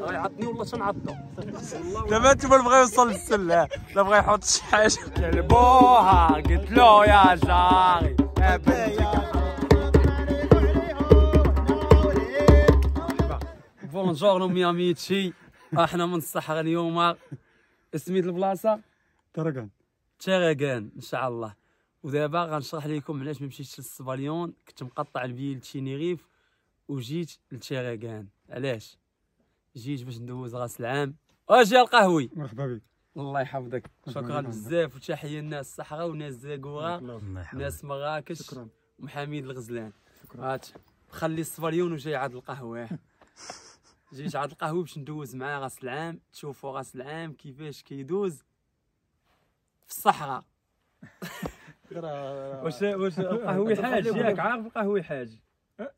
غيعضني ولا تنعضو دابا انتما بغا يوصل للسله لا بغا يحط شي حاجة. كلبوها قلت له يا جاري بونجور مي اميتشي إحنا من الصحراء اليوم سميت البلاصه طرقان تيغيغان ان شاء الله ودابا غنشرح لكم علاش ما مشيتش للسباليون كنت مقطع البيل لتشينيغيف وجيت لتيغيغان علاش؟ جيت باش ندوز راس العام. أجي القهوي مرحبا بك. الله يحفظك. شكرا بزاف وتحية للناس الصحراء وناس زاكوره ناس مراكش. شكرا. محاميد الغزلان. شكرا. هات خلي الصبريون وجاي عاد القهوة. جيت عاد القهوة باش ندوز معاه راس العام. تشوفوا راس العام كيفاش كيدوز في الصحراء. واش واش القهوي حاج ياك عارف القهوي حاج.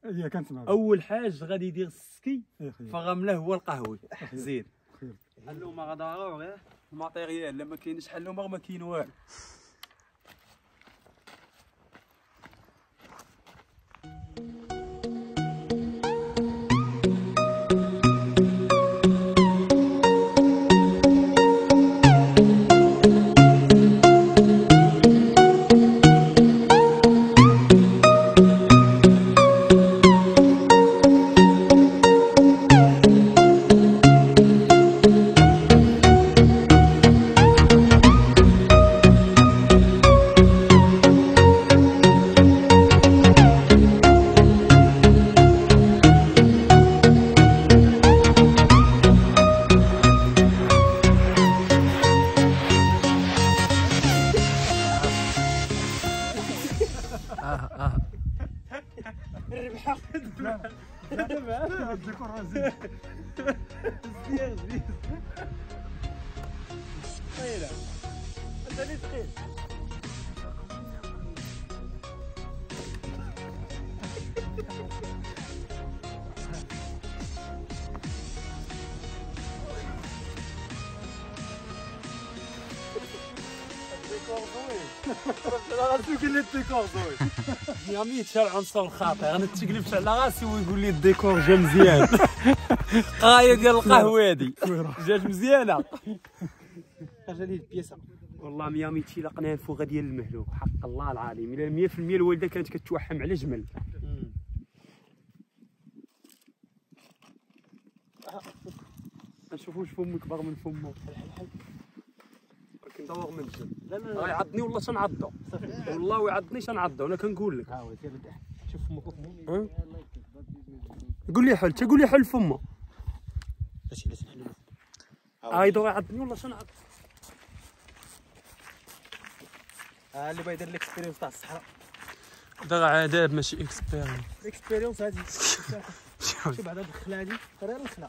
هي كانت معك أول حاج غادي يدير السكي أخي فغامله هو القهوي. زيد. حلومه غدارو غير. الماتيريال لا ما كاينش حلومه ما كاين والو الديكور رزين راسو قال لي الديكور زوين يا ميت شال عنصر الخاطئ أنا تقلبت على راسي ويقول لي الديكور جا مزيان قرايه ديال القهوه هادي جات مزيانه اجا لي البياسه والله ميامي تي لقناها فوق ديال المهلوك حق الله العظيم الا 100% الوالده كانت كتوحم على جمل نشوفوا فمو كبر من فمو ولكن دور من الجن. غيعضني ولا تنعضو والله يعضني تنعضو أنا كنقول لك. شوف فمك ها؟ قول لي حل تقول لي حل فمه. اش اللي تحلو هاي دور يعضني ولا تنعض ها اللي بغا يدير ال expérience تاع الصحراء. دار عذاب ماشي expérience ال expérience هادي شوف بعدا الدخله هادي غير الدخله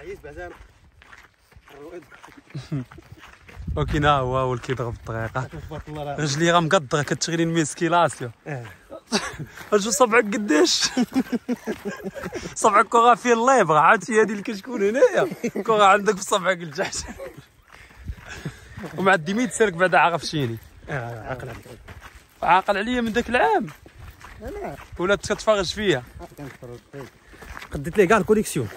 عييت بعدا الرويد ولكن ها هو هو كيضرب الطريقة. رجلي راه مقدرة كتشغلي الميسكيلاسيون آه أجو صبعك قداش؟ صبعك كره فيه الليبر عرفتي هذه اللي كتكون هنايا. كره عندك في صبعك الجحش. ومع الديميت سيرك بعدا عرف شيني. آه عقل عليك عاقل عليا من ذاك العام. ولا كتفرج فيها قديت ليه؟ كاع الكوليكسيون.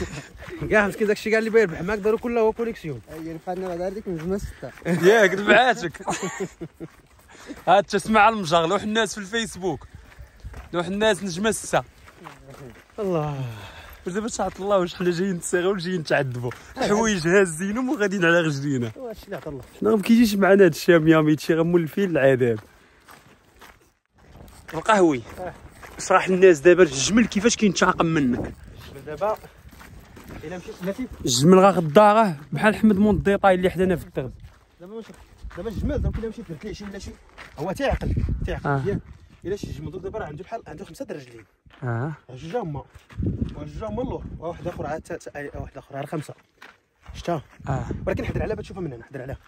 كاع مسكين داكشي كاع اللي باير معاك دارو كله هو كوليكسيون. هي الفن بعد هذيك من زمان ستة. ياك دبعاتك هاد تسمع المجر لوح الناس في الفيسبوك. لوح الناس نجمة السا الله. ودابا تعط الله واش حنا جايين نتساغاو جايين نتعذبوا حوايج هازينهم وغاديين على رجلينا واش اللي عطا الله. حنا ما كيجيش معنا هاد الشام يا ميتشي؟ غا مولفين العذاب. القهوي. اشرح للناس دابا الجمل كيفاش كينتعاقم منك. دابا إلا مشيت بلاتي الجمل غا غدارة بحال حمد مون الديطاي اللي حدانا في الدرب دابا ماشي دابا الجمال دابا إلا مشيت درت ليه شي ولا شي هو تيعقل تيعقل آه. مزيان. إلا شي جمل دابا راه عنده بحال عنده خمسة د الرجلين آه. جوج هما. وجوج هما اللور. وواحد آخر عاد واحد آخر عاد خمسة. شتا. آه. ولكن حضر عليها بتشوفها من هنا. حضر عليها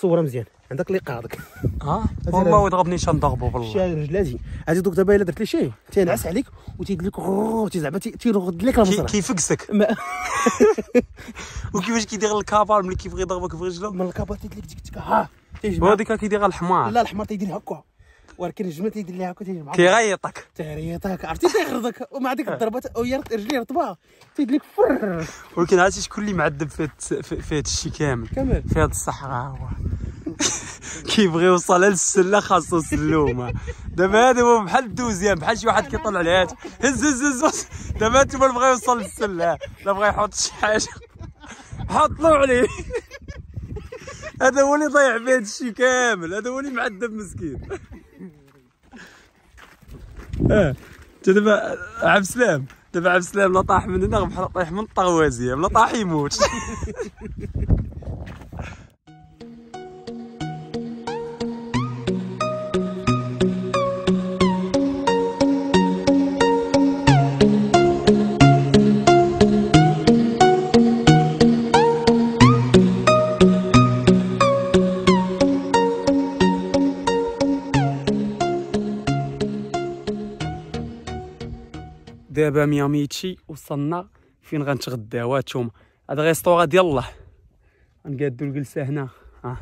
صورها مزيان. عندك اللي قاعدك. آه والله ويضربني شنضربو شي بالله رجلاتي هادي دوك دابا الا درت لي شي تينعس عليك وتيدير لك غررر، تي زعما تي- تيرغد لك كي- البصره كيفقسك ما- وكيفاش كيدير الكابار ملي كيبغي يضربك في رجله؟ من الكابا تيدير لك تيك تيك ها وهذيك كيدير الحمار. لا الحمار تيدير هكا. ولكن الجمل تيدير ليها هكا تيجمع كيغيطك. تاريطك عرفتي تيغرضك ومع ديك الضربة وهي رجلي رطبة. تيدير لك فر ولكن عرفتي شكون اللي معذب في في هاد الشيء كامل. كامل في هاد الصحراء هو. كيبغي يوصل للسلة خاصو سلومة. دابا هذا هو بحال الدوزيام بحال شي واحد كيطلع الهات هز هز هز. دابا انتما بغا يوصل للسلة. لا بغا يحط شي حاجة. حطلو عليه هذا هو اللي ضيع في هذا الشيء كامل. هذا هو اللي معذب مسكين. آه دابا عبد السلام. دابا عبد السلام لا طاح من هنا بحال طايح من الطغوازيه لا طاح يموت. دابا مياميتشي وصلنا فين غنتغداو؟ هانتوما هذا ريستورا ديال الله. غنقادو الجلسة هنا. ها.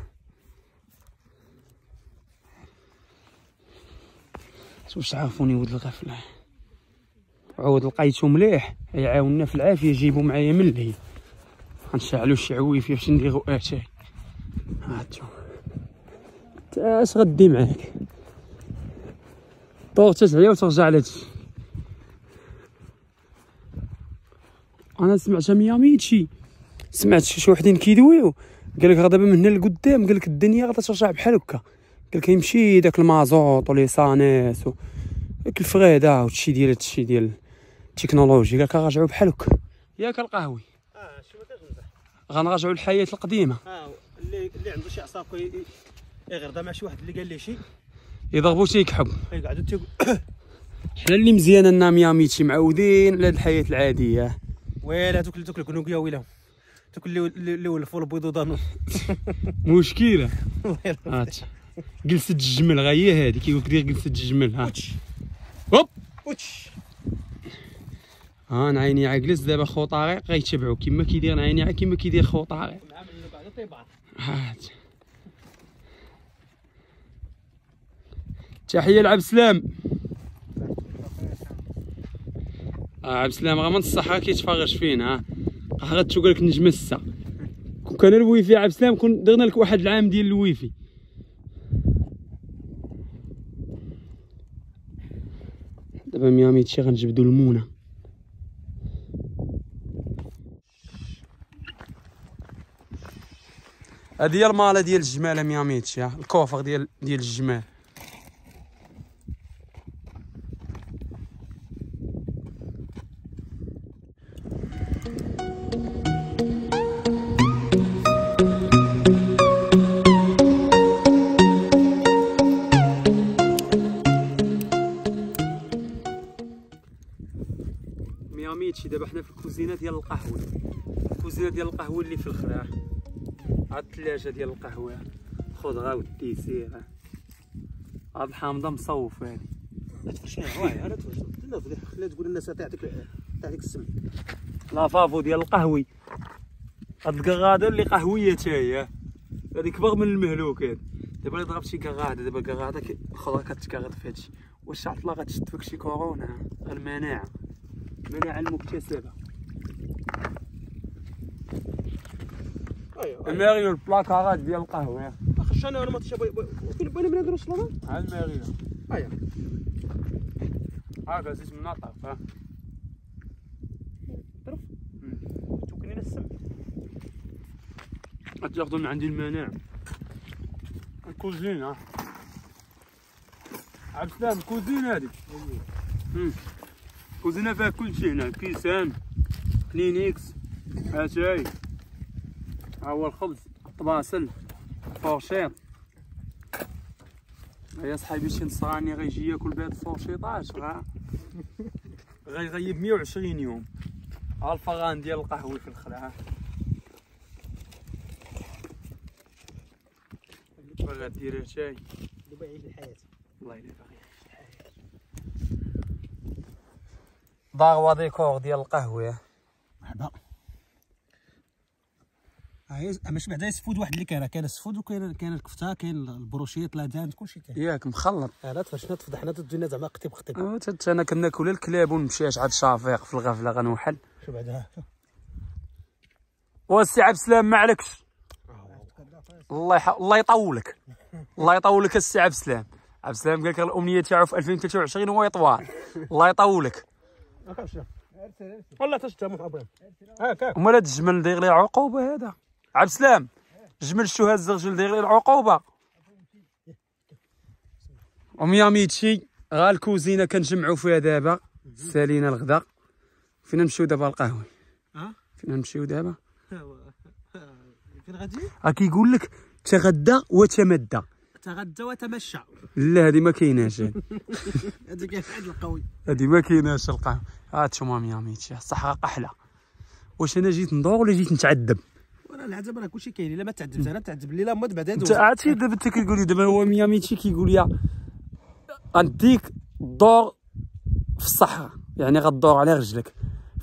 واش تعرفوني ولد الغفلة. عود لقيتو مليح. يعاوننا في العافية جيبو معايا من الليل. غنشعلو شي عويفيه باش نديرو أتاي. تا اش غدي معاك؟ طور تتعيا وترجع لهادشي أنا سمعت مياميتشي سمعت شي وحدين كيدويو. قال لك دابا من هنا لقدام قال لك الدنيا غادا ترجع بحال هكا. قال لك يمشي داك المازوط وليسانيس و داك الفغيدا وهادشي ديال هادشي ديال التكنولوجي. قال لك غنرجعوا بحال هكا. ياك القهوي. آه تغنزح غنرجعوا للحياة القديمة. آه اللي اللي عنده شي عصاب كي يغرضها مع شي واحد اللي قال ليه شي. يضربوا تيكحب يقعدوا تيقول حنا اللي مزيان لنا مياميتشي معودين على الحياة العادية. ويلا دوك دوك الكنوكيا ويلهم دوك اللي ولفوا البيض ودانو مشكلة. هات. جلسه الجمل غا هي هادي كيقول لك جلسه الجمل ها. هوب. وتش ها أنا عيني عاجلس دابا خو طارق. غيتبعو. كيما كيدير عيني عا كيما كيدير خو طارق. تحية لعبد السلام. آه عبد السلام غا من الصحراء كيتفرج فينا ها؟ تقول لك نجم السا. كون كان الويفي عبد السلام كون درنا لك واحد العام ديال الويفي. دابا ميامي تشي غنجبدو المونة. هذه هي الماله ديال الجمال مياميتشي ها؟ الكوفر ديال ديال الجمال. ديال القهوة. الكوزينة ديال القهوة اللي في الخلاع هاد الثلاجة ديال القهوة. الخضره والديسير ها. هاد الحامضة مصوف هادي لا تفرش واعي أنا تفرش لا لا تقول الناس تعطيك تعطيك السم لافافو ديال القهوي هاد الكغاده اللي قهوية تا هي. هادي كبر من المهلوك هادي دابا اللي ضربت شي كغاده دابا الكغاده كي- الخضره كتكغد في هادشي واش عطلة غتشد فيك شي كورونا المناعه المناعه المكتسبة. الماريو البلاكارات ديال القهوة. خش أنا أنا ما تشابه فين بين من نديرو الصلاه ها الماريو ايوا هاكا زيت من الطرف ها. توكلنا السم. تاخذوا من عندي المناعه الكوزينه عبد السلام الكوزينه هذه. مم. كوزينه فيها كل شيء هنا كيسان كلينيكس اتاي ها هو الخبز طباسل fourchette. هيا صحابي شي نصراني غيجي ياكل بهاد ال fourchette غا؟ غيغيب 120 يوم. ها الفغان ديال القهوي في الخلعه باغا دير شاي. دابا الحياة. الله يلا باغي ضاغوا ديكور ديال القهوه هاي ماشي بعدا السفود واحد اللي كاين كاين السفود وكاين كاين الكفتة كاين البروشيط لا دان كلشي كاين. ياك مخلط. أنا تفاش تفضحنا تدينا زعما قطيب قطيب تت- أنا كناكل الكلاب ونمشيش عاد شافيق في الغفلة غنوحل. شو بعدا والسي عبد السلام ما عليكش. الله يح... الله يطولك. الله يطولك السي عبد السلام. عبد السلام قال لك الأمنية تاعو في 2023 هو يطوال. الله يطولك. والله تشتا مو إبراهيم هاك هاك. امال هاد الجمل داير ليه عقوبة هذا. عبد السلام جمل شو هز الرجل داير العقوبة؟ وميا ميتشي غا الكوزينة كنجمعوا فيها دابا سالينا الغدا. فين نمشيو دابا القهوة. ها؟ فين نمشيو دابا. فين غادي؟ راه كيقول لك تغدى وتمدى. تغدى وتمشى. لا هذه ما كايناش. هذا كاين عند القوي. هذه ما كايناش القهوة. هات شو مامي ميتشي الصحراء قحلة. واش أنا جيت ندور ولا جيت نتعذب؟ وأنا العذاب راه كلشي كاين. الا ما تعذبت أنا تعذب. لي لا مود بعدا انت عرفتي دابا انت كيقول لي دابا هو مياميتشي كيقول لي غنديك الدور في الصحراء يعني غدور على رجلك.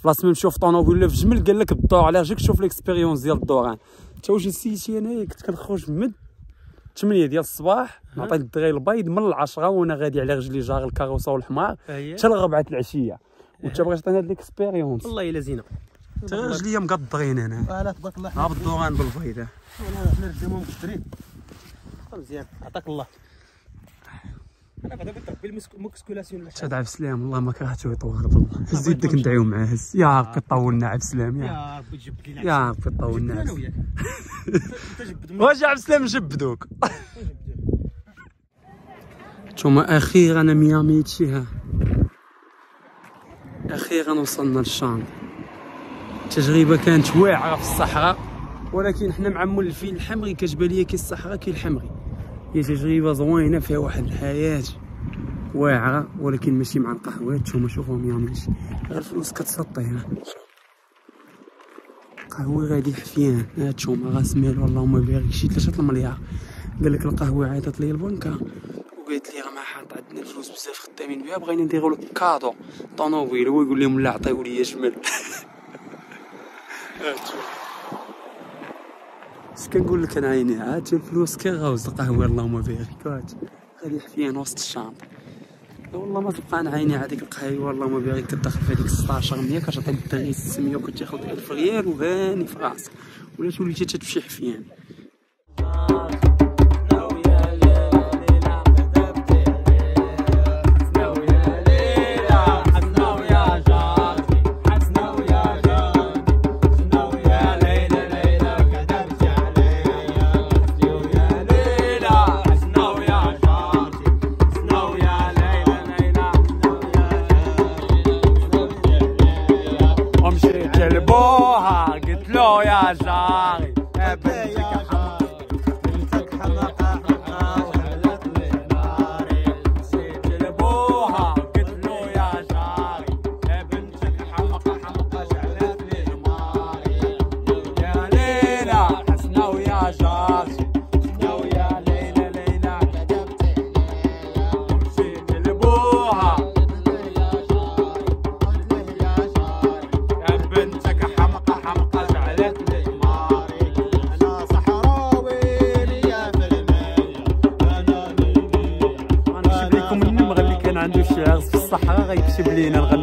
بلاصه ما نمشيو في طونوبيل ولا في جمل قال لك الدور على رجلك شوف l'expérience ديال الدوران انت واش نسيتي انايا كنت كنخرج من 8 ديال الصباح نعطي الدراري البيض من العشرة وأنا غادي على رجلي جار الكاروسه والحمار حتى لغربعة العشية. وإنت بغيت تعطينا هاد l'expérience والله إلا زينه حتى رجليا مقدرين أنا؟ لا تبارك الله. ها بالدوران بالبيض أنا حنا رجلنا مقدرين مزيان. عطاك الله. أنا غدا بغيت نربي المكسكولاسيون شاد عبد السلام والله ما كرهته يطول بالله. هز يدك ندعيو معاه؟ هز يا ربي طولنا عبد السلام يا. ربي جبد لي يا ربي طولنا واش عبد السلام جبدوك نتوما أخيرا ميامي تشيها أخيرا وصلنا للشام. تجربة كانت واعرة في الصحراء. ولكن حنا مع مولفين الحمري كتبان ليا كي الصحراء كي الحمري. هي تجربة زوينة فيها واحد الحياة واعرة ولكن ماشي مع القهوات. نتوما شوفوا مياميش غير الفلوس كتسطي ها. قهوة غادي حفيان. هاتشوما غاس مال اللهم بارك شي 3 المليار قال لك القهوة عيطت لي البنكة. وقالت لي راه ما حاط عندنا الفلوس بزاف خدامين بها. بغينا نديرو لك cadeau. طونوبيل هو يقول لهم لا عطيو لي جمل اش كنقول لك أنا عيني عاد الفلوس كي غاوز القهوة اللهم بارك هات غادي حفيان وسط الشامب والله ما تبقى أنا عيني على ديك القهوه اللهم بارك كتدخل في هذيك 16 100 كتعطي الدري 600 وكتاخذ 1000 ريال وهاني في راسك ولا تولي حتى تمشي حفيان. غيكتب لينا نغنيو